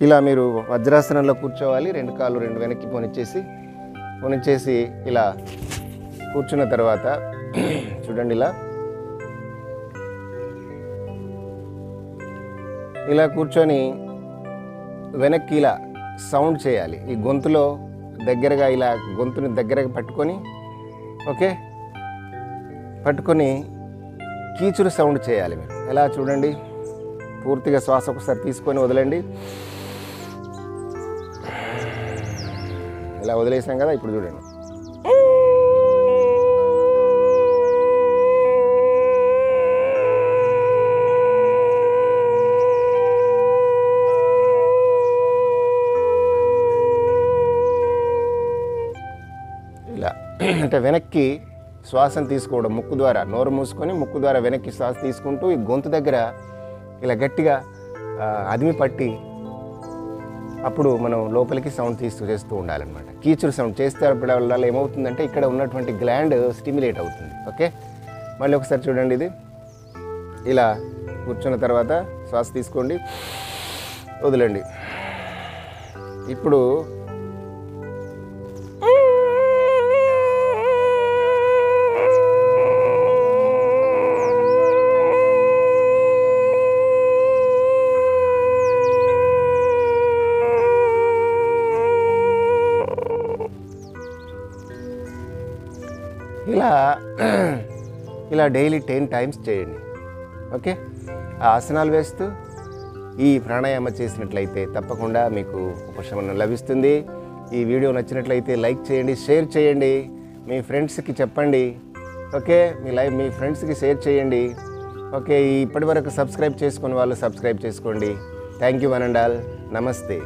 ఇలా మీరు వజ్రాసనంలో కూర్చోవాలి. రెండు కాళ్ళు రెండు వెనక్కి పొనిచ్చేసి పొనిచ్చేసి ఇలా కూర్చున్న తర్వాత చూడండి ఇలా. ఇలా కూర్చొని వెనక్కి ఇలా సౌండ్ చేయాలి. ఈ గొంతులో దగ్గరగా ఇలా గొంతుని దగ్గరగా పట్టుకొని ఓకే? పట్టుకొని కీచురు సౌండ్ చేయాలి మీరు. ఎలా చూడండి? పూర్తిగా శ్వాస ఒకసారి తీసుకొని వదలండి. ఇలా వదిలేసాం కదా ఇప్పుడు చూడండి. ఇలా అంటే వెనక్కి శ్వాసను తీసుకోవడం ముక్కు ద్వారా నోరు మూసుకొని ముక్కు ద్వారా వెనక్కి శ్వాస తీసుకుంటూ ఈ గొంతు దగ్గర ఇలా గట్టిగా అదిమి పట్టి అప్పుడు మనం లోపలికి సౌండ్ తీస్తూ చేస్తూ ఉండాలన్నమాట. కీచుడు సౌండ్ చేస్తే వల్ల ఏమవుతుందంటే ఇక్కడ ఉన్నటువంటి గ్లాండ్ స్టిమ్యులేట్ అవుతుంది. ఓకే? మళ్ళీ ఒకసారి చూడండి ఇది. ఇలా కూర్చున్న తర్వాత శ్వాస తీసుకోండి. వదలండి. ఇప్పుడు ఇలా ఇలా డైలీ టెన్ టైమ్స్ చేయండి. ఓకే ఆ ఆసనాలు వేస్తూ ఈ ప్రాణాయామ చేసినట్లయితే తప్పకుండా మీకు ఉపశమనం లభిస్తుంది. ఈ వీడియో నచ్చినట్లయితే లైక్ చేయండి షేర్ చేయండి. మీ ఫ్రెండ్స్కి చెప్పండి. ఓకే మీ లైవ్ మీ ఫ్రెండ్స్కి షేర్ చేయండి. ఓకే ఇప్పటి వరకు సబ్స్క్రైబ్ చేసుకుని వాళ్ళు సబ్స్క్రైబ్ చేసుకోండి. Thank you one and all నమస్తే.